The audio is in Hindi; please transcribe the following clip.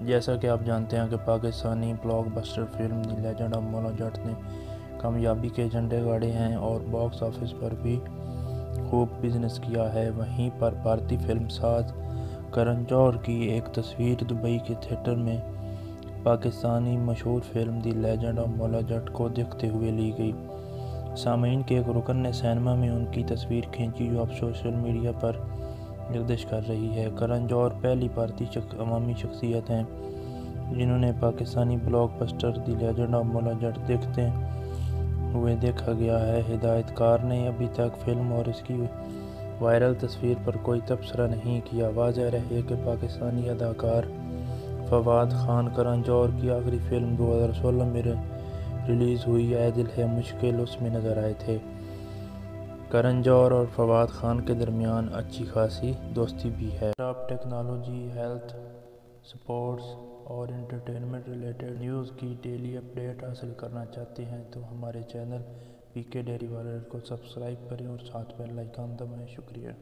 जैसा कि आप जानते हैं कि Pakistani blockbuster film the legend of Maula Jatt ने कामयाबी के झंडे गाड़े हैं और बॉक्स ऑफ़िस पर भी खूब बिज़नेस किया है। वहीं पर भारतीय फ़िल्म साज करण जौहर की एक तस्वीर दुबई के थिएटर में पाकिस्तानी मशहूर film the legend of Maula जट को देखते हुए ली गई। सामीन के एक रुकन ने सिनेमा में उनकी तस्वीर खींची जो अब सोशल मीडिया पर निर्देश कर रही है। करण जौहर पहली भारतीय शक, अवामी शख्सियत हैं जिन्होंने Pakistani block blockbuster the legend of Maula Jatt देखते हुए देखा गया है। हिदायतकार ने अभी तक फ़िल्म और इसकी वायरल तस्वीर पर कोई तबसरा नहीं किया। वाजह रहे कि पाकिस्तानी अदाकार फवाद खान करण जौहर की आखिरी फ़िल्म 2016 में रिलीज़ हुई। है दिल है मुश्किल उसमें नज़र आए थे। करण जौहर और फवाद खान के दरमियान अच्छी खासी दोस्ती भी है। आप टेक्नोलॉजी, हेल्थ, स्पोर्ट्स और इंटरटेनमेंट रिलेटेड न्यूज़ की डेली अपडेट हासिल करना चाहते हैं तो हमारे चैनल पी के डेरी वाले को सब्सक्राइब करें और साथ में लाइक दबाएँ। शुक्रिया।